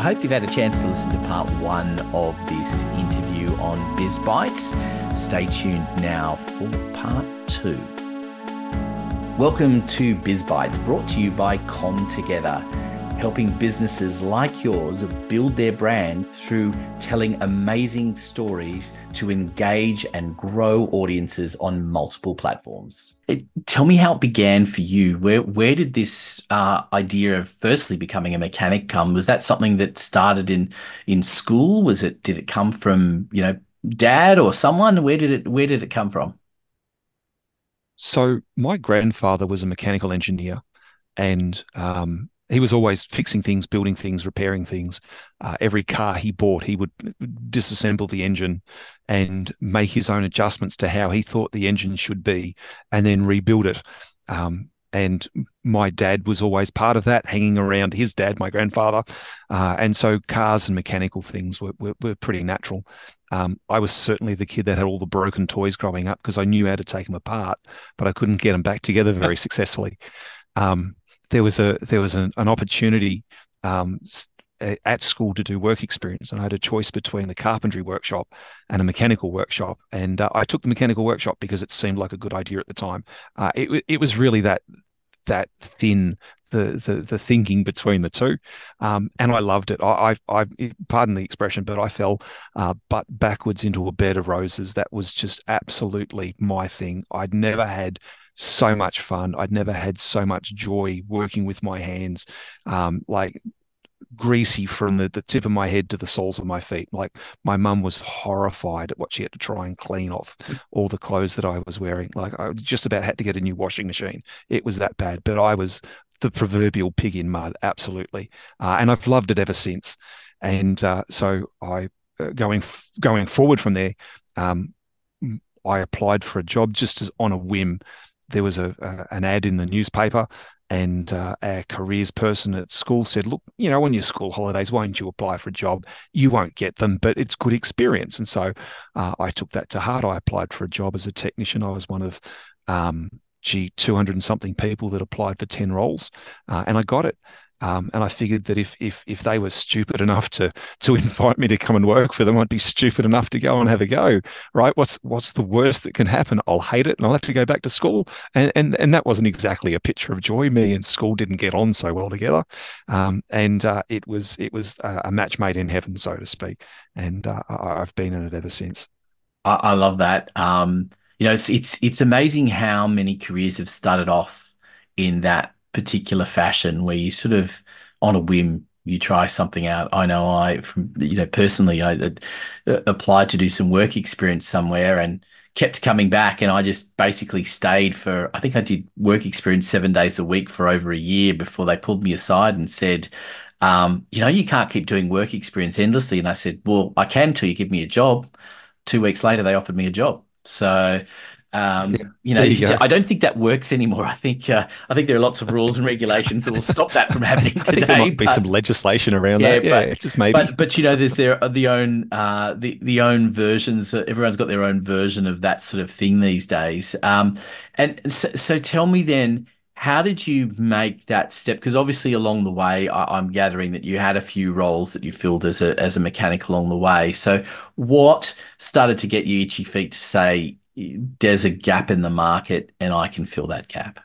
I hope you've had a chance to listen to part one of this interview on Biz Bites. Stay tuned now for part two. Welcome to Biz Bites, brought to you by Com Together helping businesses like yours build their brand through telling amazing stories to engage and grow audiences on multiple platforms. It, tell me how it began for you. Where where did this uh, idea of firstly becoming a mechanic come? Was that something that started in in school? Was it did it come from you know dad or someone? Where did it where did it come from? So my grandfather was a mechanical engineer, and um, he was always fixing things, building things, repairing things. Uh, every car he bought, he would disassemble the engine and make his own adjustments to how he thought the engine should be, and then rebuild it. Um, and my dad was always part of that, hanging around his dad, my grandfather, uh, and so cars and mechanical things were were, were pretty natural. Um, I was certainly the kid that had all the broken toys growing up because I knew how to take them apart, but I couldn't get them back together very successfully. Um, there was a there was an, an opportunity um, at school to do work experience, and I had a choice between the carpentry workshop and a mechanical workshop, and uh, I took the mechanical workshop because it seemed like a good idea at the time. Uh, it it was really that that thin the the the thinking between the two, um, and I loved it. I, I, I pardon the expression, but I fell uh, butt backwards into a bed of roses. That was just absolutely my thing. I'd never had so much fun. I'd never had so much joy working with my hands, um, like greasy from the, the tip of my head to the soles of my feet. Like my mum was horrified at what she had to try and clean off all the clothes that I was wearing. Like I just about had to get a new washing machine. It was that bad. But I was the proverbial pig in mud, absolutely. Uh, and I've loved it ever since. And uh, so I, uh, going going forward from there, um, I applied for a job just as on a whim there was a, a an ad in the newspaper and uh, our careers person at school said, "Look, you know, on your school holidays, why don't you apply for a job? You won't get them, but it's good experience." And so uh, I took that to heart. I applied for a job as a technician. I was one of, um, gee, two hundred and something people that applied for ten roles, uh, and I got it. Um, and I figured that if if if they were stupid enough to to invite me to come and work for them, I'd be stupid enough to go and have a go. Right? What's what's the worst that can happen? I'll hate it and I'll have to go back to school. And and and that wasn't exactly a picture of joy. Me and school didn't get on so well together. Um, and uh, it was it was a match made in heaven, so to speak. And uh, I've been in it ever since. I, I love that. Um, you know, it's it's it's amazing how many careers have started off in that particular fashion where you sort of on a whim you try something out. I know I, from you know, personally, I uh, applied to do some work experience somewhere and kept coming back, and I just basically stayed for. I think I did work experience seven days a week for over a year before they pulled me aside and said, um, "You know, you can't keep doing work experience endlessly." And I said, "Well, I can till you give me a job." Two weeks later, they offered me a job. So um, yeah, you know, you I don't think that works anymore. I think uh, I think there are lots of rules and regulations that will stop that from happening today. there might be some legislation around yeah, that. Yeah, but, just maybe. But but you know, there's their the own uh, the the own versions. Uh, everyone's got their own version of that sort of thing these days. Um, and so, so tell me then. How did you make that step? Because obviously, along the way, I, am gathering that you had a few roles that you filled as a as a mechanic along the way. So, what started to get you itchy feet to say, there's a gap in the market and I can fill that gap.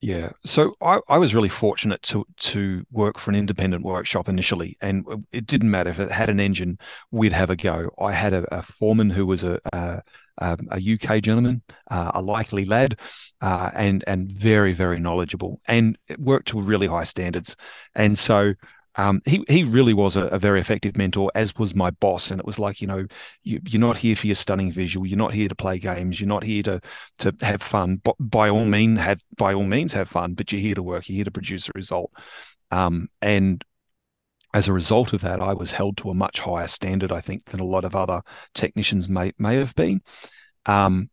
Yeah. So I, I was really fortunate to to work for an independent workshop initially, and it didn't matter if it had an engine, we'd have a go. I had a, a foreman who was a, a, a UK gentleman, uh, a likely lad, uh, and and very very knowledgeable, and worked to really high standards. And so um, he he really was a, a, very effective mentor, as was my boss. And it was like, you know, you, are not here for your stunning visual. You're not here to play games. You're not here to to have fun. But by all means, have by all means have fun. But you're here to work. You're here to produce a result. Um, and as a result of that, I was held to a much higher standard, I think, than a lot of other technicians may may have been. Um,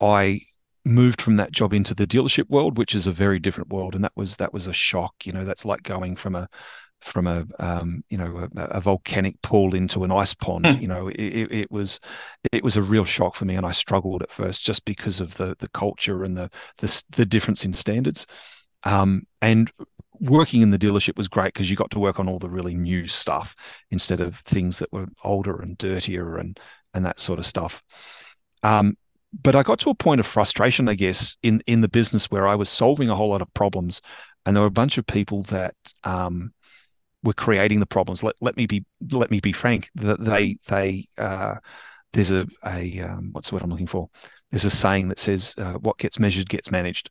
I moved from that job into the dealership world, which is a very different world, and that was that was a shock. You know, that's like going from a from a um, you know a, a, volcanic pool into an ice pond. Mm. You know, it, it, was it was a real shock for me, and I struggled at first just because of the the culture and the the, the difference in standards. Um, and working in the dealership was great because you got to work on all the really new stuff instead of things that were older and dirtier and and that sort of stuff. Um, but I got to a point of frustration, I guess, in in the business where I was solving a whole lot of problems, and there were a bunch of people that um, were creating the problems. Let let me be let me be frank. That they they uh, there's a a um, what's the word I'm looking for? There's a saying that says uh, what gets measured gets managed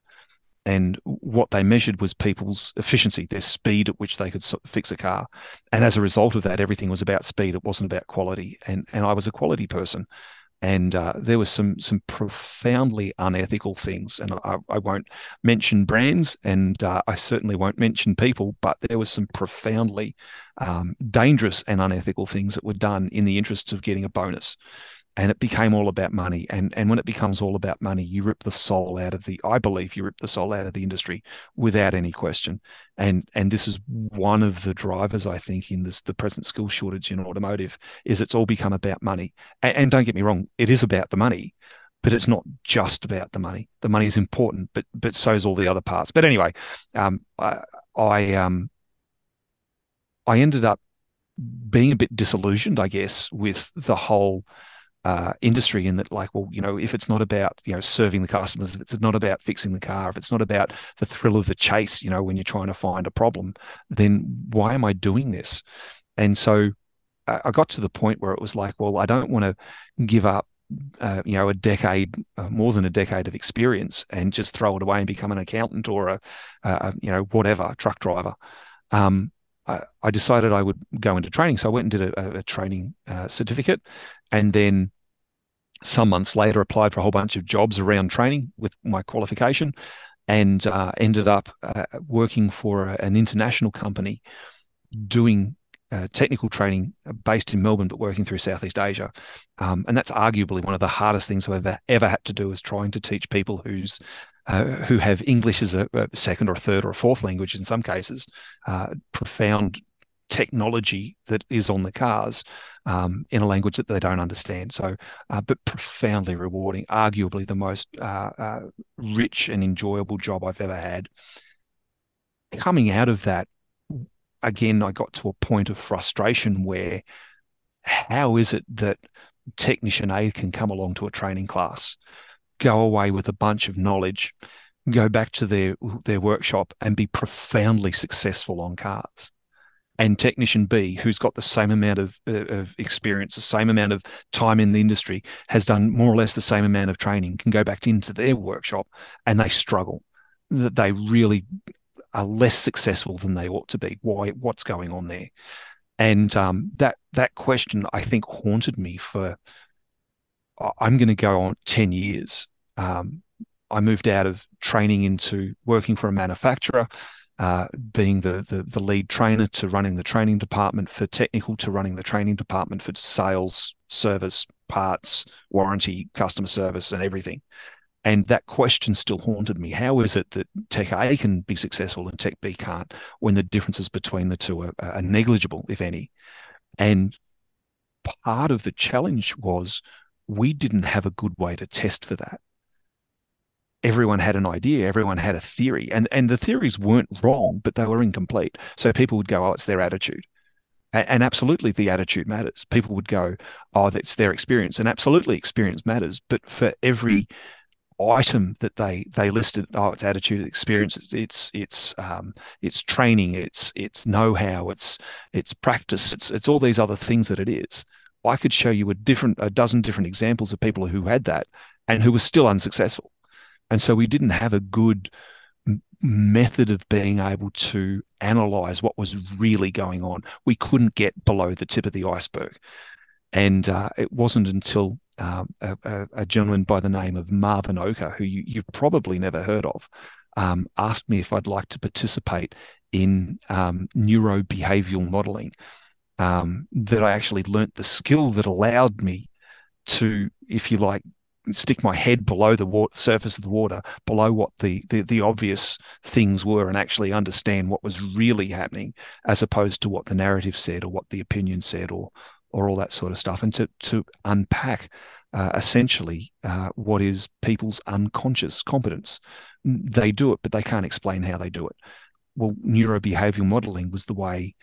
and what they measured was people's efficiency, their speed at which they could fix a car. And as a result of that, everything was about speed. It wasn't about quality. And and I was a quality person, and uh, there was some some profoundly unethical things. And I, I won't mention brands, and uh, I certainly won't mention people, but there was some profoundly um, dangerous and unethical things that were done in the interests of getting a bonus and it became all about money. And and when it becomes all about money, you rip the soul out of the. I believe you rip the soul out of the industry without any question. And and this is one of the drivers I think in this the present skill shortage in automotive is it's all become about money. And, and don't get me wrong, it is about the money, but it's not just about the money. The money is important, but but so is all the other parts. But anyway, um, I, I um, I ended up being a bit disillusioned, I guess, with the whole uh, industry in that like well you know if it's not about you know serving the customers if it's not about fixing the car if it's not about the thrill of the chase you know when you're trying to find a problem then why am i doing this and so i got to the point where it was like well i don't want to give up uh, you know a decade uh, more than a decade of experience and just throw it away and become an accountant or a, a you know whatever truck driver um, I, decided I would go into training. So I went and did a, a training uh, certificate, and then some months later applied for a whole bunch of jobs around training with my qualification, and uh, ended up uh, working for an international company doing uh, technical training based in Melbourne, but working through Southeast Asia. Um, and that's arguably one of the hardest things I've ever, ever had to do is trying to teach people whose uh, who have English as a, a, second or third or a fourth language in some cases, uh, profound technology that is on the cars um, in a language that they don't understand. So, uh, but profoundly rewarding, arguably the most uh, uh, rich and enjoyable job I've ever had. Coming out of that, again, I got to a point of frustration where how is it that technician A can come along to a training class? go away with a bunch of knowledge, go back to their their workshop and be profoundly successful on cars. And technician B, who's got the same amount of, uh, of experience, the same amount of time in the industry, has done more or less the same amount of training, can go back into their workshop and they struggle. That they really are less successful than they ought to be. Why? What's going on there? And um, that that question, I think, haunted me for I'm going to go on 10 years. Um, I moved out of training into working for a manufacturer, uh, being the, the, the lead trainer to running the training department for technical to running the training department for sales, service, parts, warranty, customer service, and everything. And that question still haunted me. How is it that Tech A can be successful and Tech B can't when the differences between the two are, are negligible, if any? And part of the challenge was we didn't have a good way to test for that. Everyone had an idea, everyone had a theory, and, and the theories weren't wrong, but they were incomplete. So people would go, oh, it's their attitude. And, and absolutely, the attitude matters. People would go, oh, that's their experience. And absolutely, experience matters. But for every item that they they listed oh it's attitude experience it's it's it's um it's training it's it's know-how it's it's practice it's it's all these other things that it is I could show you a different, a dozen different examples of people who had that and who were still unsuccessful. And so we didn't have a good method of being able to analyze what was really going on. We couldn't get below the tip of the iceberg. And uh, it wasn't until um, a, a, gentleman by the name of Marvin Oka, who you, have probably never heard of, um, asked me if I'd like to participate in um, neurobehavioral modeling um, that I actually learnt the skill that allowed me to, if you like, stick my head below the surface of the water, below what the, the, the obvious things were, and actually understand what was really happening, as opposed to what the narrative said or what the opinion said, or or all that sort of stuff, and to to unpack uh, essentially uh, what is people's unconscious competence. They do it, but they can't explain how they do it. well, neurobehavioral modeling was the way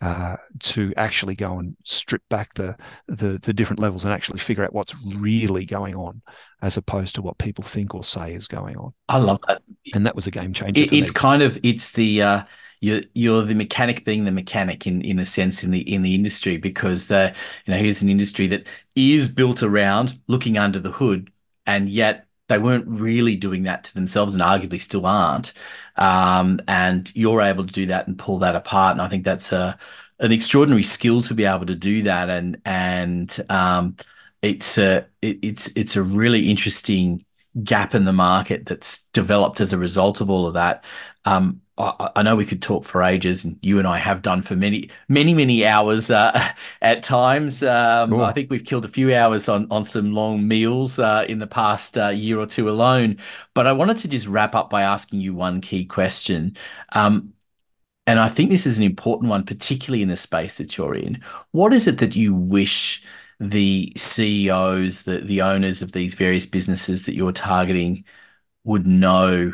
uh, to actually go and strip back the, the the different levels and actually figure out what's really going on, as opposed to what people think or say is going on. I love that, and that was a game changer. It, it's me. kind of it's the uh, you're you're the mechanic being the mechanic in in a sense in the in the industry because the you know here's an industry that is built around looking under the hood and yet they weren't really doing that to themselves and arguably still aren't um, and you're able to do that and pull that apart. And I think that's a an extraordinary skill to be able to do that. And and um, it's a it, it's it's a really interesting gap in the market that's developed as a result of all of that. Um, I, I know we could talk for ages, and you and I have done for many, many, many hours uh, at times. Um, I think we've killed a few hours on on some long meals uh, in the past uh, year or two alone. But I wanted to just wrap up by asking you one key question. Um, and I think this is an important one, particularly in the space that you're in. What is it that you wish the CEOs, the, the owners of these various businesses that you're targeting would know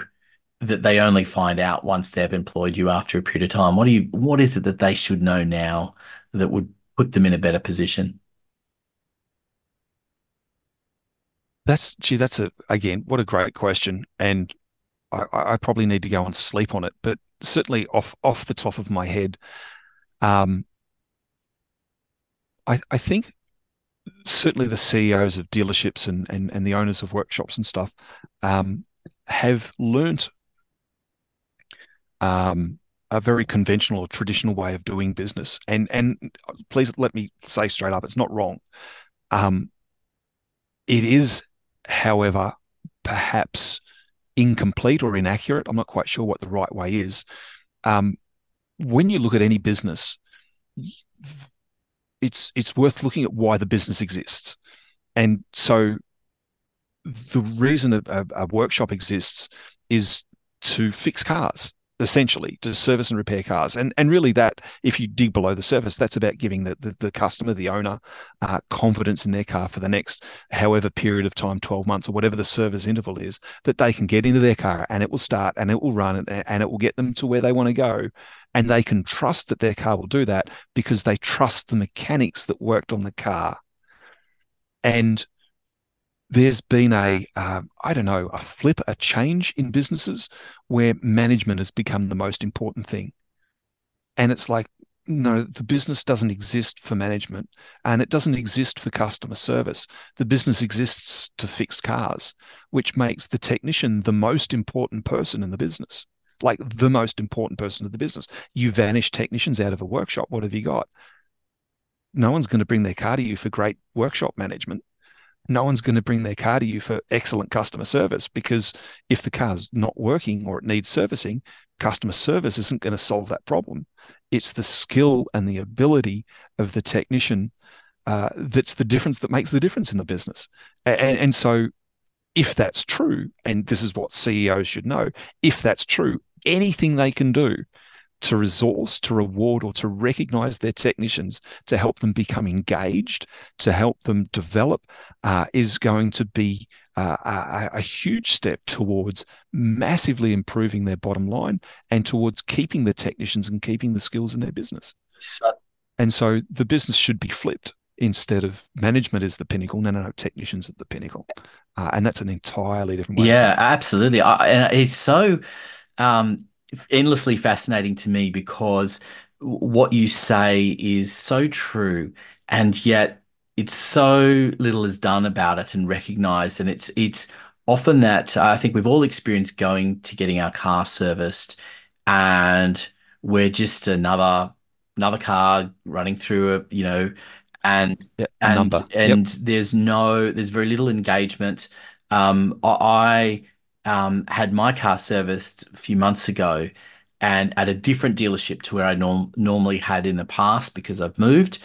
that they only find out once they've employed you after a period of time? What do you what is it that they should know now that would put them in a better position? That's gee, that's a again, what a great question. And I, I probably need to go and sleep on it, but certainly off off the top of my head, um, I I think certainly the CEOs of dealerships and and, and the owners of workshops and stuff um, have learnt um, a very conventional or traditional way of doing business. And and please let me say straight up, it's not wrong. Um, it is, however, perhaps incomplete or inaccurate. I'm not quite sure what the right way is. Um, when you look at any business, it's it's worth looking at why the business exists. And so the reason a, a, a workshop exists is to fix cars essentially to service and repair cars. And and really that, if you dig below the surface, that's about giving the the, the customer, the owner, uh, confidence in their car for the next however period of time, 12 months or whatever the service interval is, that they can get into their car and it will start and it will run and, and it will get them to where they want to go. And they can trust that their car will do that because they trust the mechanics that worked on the car. And there's been a uh, I don't know a flip a change in businesses where management has become the most important thing. And it's like no the business doesn't exist for management and it doesn't exist for customer service. The business exists to fix cars which makes the technician the most important person in the business. Like the most important person of the business. You vanish technicians out of a workshop what have you got? No one's going to bring their car to you for great workshop management no one's going to bring their car to you for excellent customer service because if the car's not working or it needs servicing, customer service isn't going to solve that problem. It's the skill and the ability of the technician uh, that's the difference that makes the difference in the business. And, and so, if that's true, and this is what CEOs should know, if that's true, anything they can do to resource, to reward, or to recognize their technicians to help them become engaged, to help them develop, uh, is going to be uh, a, a, huge step towards massively improving their bottom line and towards keeping the technicians and keeping the skills in their business. And so the business should be flipped instead of management is the pinnacle. No, no, no, technicians at the pinnacle. Uh, and that's an entirely different way. Yeah, absolutely. I, and it's so um, endlessly fascinating to me because what you say is so true, and yet it's so little is done about it and recognized. And it's it's often that I think we've all experienced going to getting our car serviced, and we're just another another car running through a you know and yep, and and yep. there's no there's very little engagement um i um, had my car serviced a few months ago and at a different dealership to where I norm- normally had in the past because I've moved.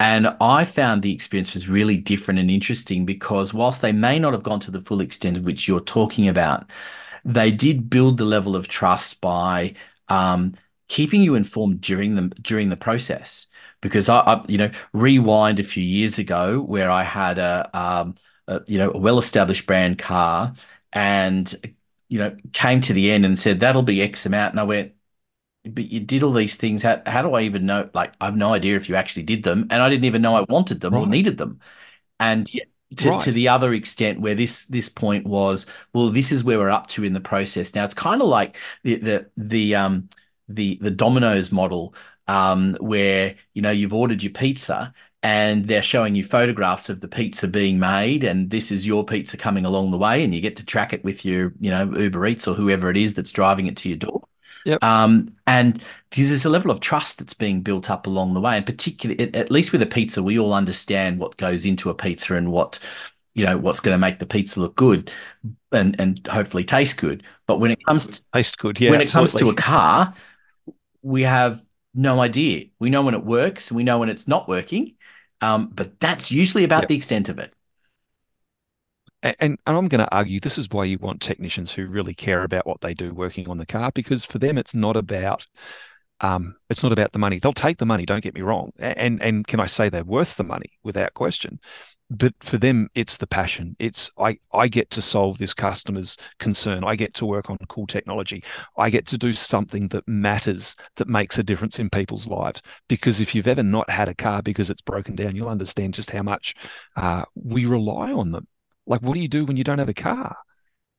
And I found the experience was really different and interesting because whilst they may not have gone to the full extent of which you're talking about, they did build the level of trust by um, keeping you informed during the during the process. Because I, I, you know, rewind a few years ago where I had a, um, a you know, a well-established brand car and you know came to the end and said that'll be X amount, and I went, but you did all these things. How, how do I even know? Like, I have no idea if you actually did them, and I didn't even know I wanted them or needed them. And yeah, to to the other extent, where this this point was, well, this is where we're up to in the process. Now, it's kind of like the the the um the the Domino's model, um, where you know you've ordered your pizza. And they're showing you photographs of the pizza being made, and this is your pizza coming along the way, and you get to track it with your, you know, Uber Eats or whoever it is that's driving it to your door. Yep. Um, and because there's a level of trust that's being built up along the way, and particularly at, at least with a pizza, we all understand what goes into a pizza and what, you know, what's going to make the pizza look good and and hopefully taste good. But when it comes to, Taste good. Yeah, when it comes to a car, we have no idea. We know when it works, we know when it's not working. Um, but that's usually about Yep. the extent of it. And, and I'm going to argue this is why you want technicians who really care about what they do working on the car, because for them it's not about um, it's not about the money. They'll take the money, don't get me wrong. And and can I say they're worth the money without question? But for them, it's the passion. It's I I get to solve this customer's concern. I get to work on cool technology. I get to do something that matters, that makes a difference in people's lives. Because if you've ever not had a car because it's broken down, you'll understand just how much uh, we rely on them. Like, what do you do when you don't have a car?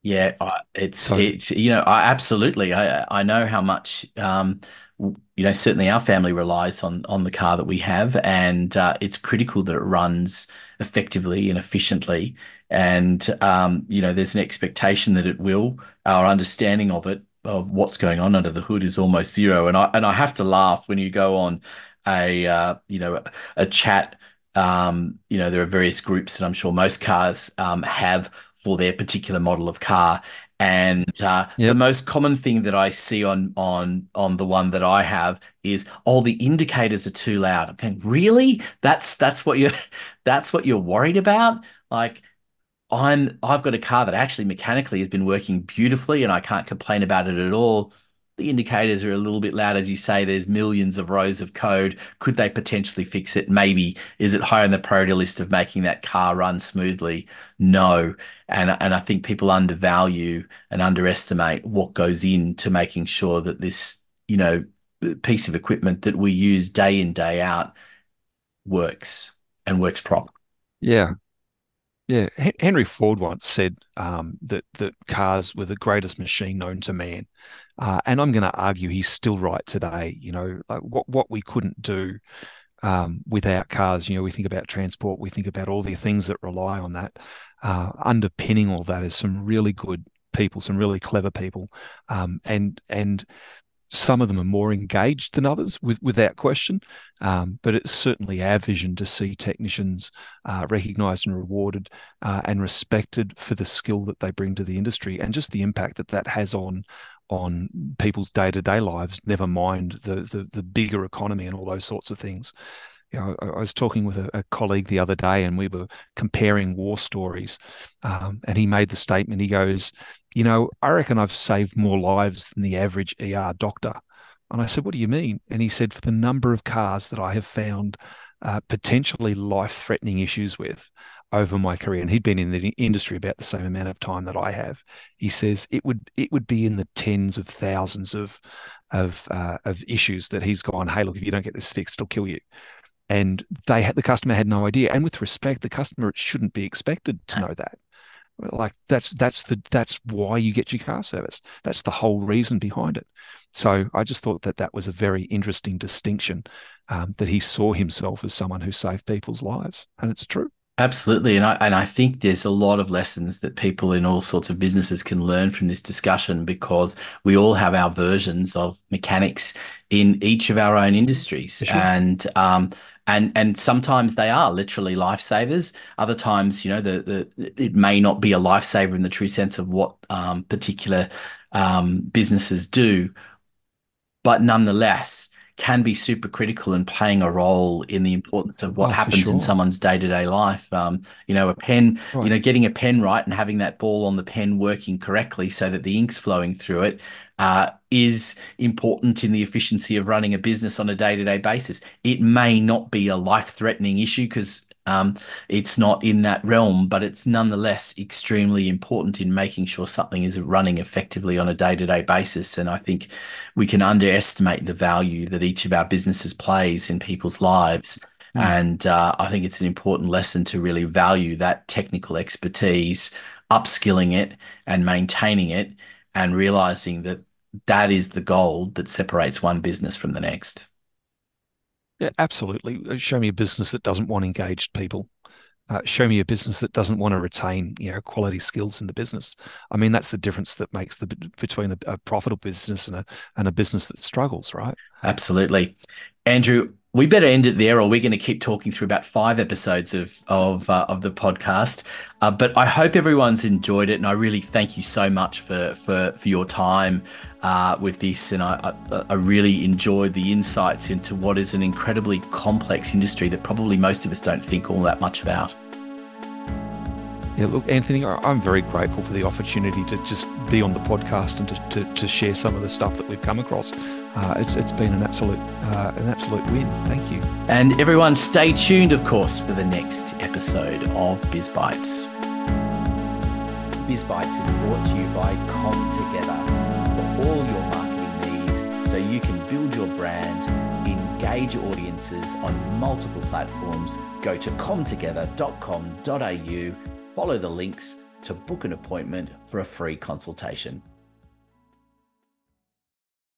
Yeah, I- it's So, it's you know, I absolutely I I know how much um you know certainly our family relies on on the car that we have and uh, it's critical that it runs effectively and efficiently and um you know there's an expectation that it will. Our understanding of it of what's going on under the hood is almost zero and I and I have to laugh when you go on a uh you know a chat um you know there are various groups that I'm sure most cars um have for their particular model of car. And uh, the most common thing that I see on on on the one that I have is, oh, the indicators are too loud. I'm going, really? That's that's what you're that's what you're worried about? Like I'm I've got a car that actually mechanically has been working beautifully and I can't complain about it at all. The indicators are a little bit loud, as you say. There's millions of rows of code. Could they potentially fix it? Maybe. Is it high on the priority list of making that car run smoothly? No. And and I think people undervalue and underestimate what goes into making sure that this, you know, piece of equipment that we use day in, day out works and works properly. yeah. Yeah, Henry Ford once said um, that that cars were the greatest machine known to man, uh, and I'm going to argue he's still right today. You know, like what what we couldn't do um, without cars. You know, we think about transport, we think about all the things that rely on that. Uh, underpinning all that is some really good people, some really clever people, um, and and some of them are more engaged than others, with, without question. Um, but it's certainly our vision to see technicians uh, recognised and rewarded uh, and respected for the skill that they bring to the industry and just the impact that that has on on people's day to day lives. Never mind the, the the bigger economy and all those sorts of things. You know, I, I was talking with a, a, colleague the other day, and we were comparing war stories, um, and he made the statement. He goes, you know, I reckon I've saved more lives than the average ER doctor. And I said, What do you mean? And he said, For the number of cars that I have found uh, potentially life threatening issues with over my career, and he'd been in the industry about the same amount of time that I have. He says it would it would be in the tens of thousands of of uh, of issues that he's gone. Hey, look, if you don't get this fixed, it'll kill you. And they had the customer had no idea. And with respect, the customer shouldn't be expected to know that. Like that's that's the that's why you get your car service. That's the whole reason behind it. So I just thought that that was a very interesting distinction um, that he saw himself as someone who saved people's lives, and it's true. Absolutely. And I and I think there's a lot of lessons that people in all sorts of businesses can learn from this discussion because we all have our versions of mechanics in each of our own industries. Sure. And um and and sometimes they are literally lifesavers. Other times, you know, the the it may not be a lifesaver in the true sense of what um particular um businesses do but nonetheless can be super critical in playing a role in the importance of what Oh, happens in someone's day-to-day life. Um, you know, a pen, you know, getting a pen right and having that ball on the pen working correctly so that the ink's flowing through it uh, is important in the efficiency of running a business on a day-to-day basis. It may not be a life-threatening issue because Um, it's not in that realm, but it's nonetheless extremely important in making sure something is running effectively on a day to day basis. And I think we can underestimate the value that each of our businesses plays in people's lives. Mm. And uh, I think it's an important lesson to really value that technical expertise, upskilling it and maintaining it, and realizing that that is the gold that separates one business from the next. Yeah, absolutely. Uh, show me a business that doesn't want engaged people. Uh, show me a business that doesn't want to retain you know quality skills in the business. I mean, that's the difference that makes the between a, a profitable business and a and a business that struggles, right? Absolutely, Andrew we better end it there, or we're going to keep talking through about five episodes of of uh, of the podcast. Uh, but I hope everyone's enjoyed it, and I really thank you so much for for for your time uh, with this. And I, I, I really enjoyed the insights into what is an incredibly complex industry that probably most of us don't think all that much about. Yeah, look, Anthony, I'm very grateful for the opportunity to just be on the podcast and to, to, to share some of the stuff that we've come across. Uh, it's, it's been an absolute uh, an absolute win. Thank you. And everyone, stay tuned, of course, for the next episode of Biz Bites. Biz Bites is brought to you by Com Together for all your marketing needs, so you can build your brand, engage audiences on multiple platforms. Go to comtogether.com.au follow the links to book an appointment for a free consultation.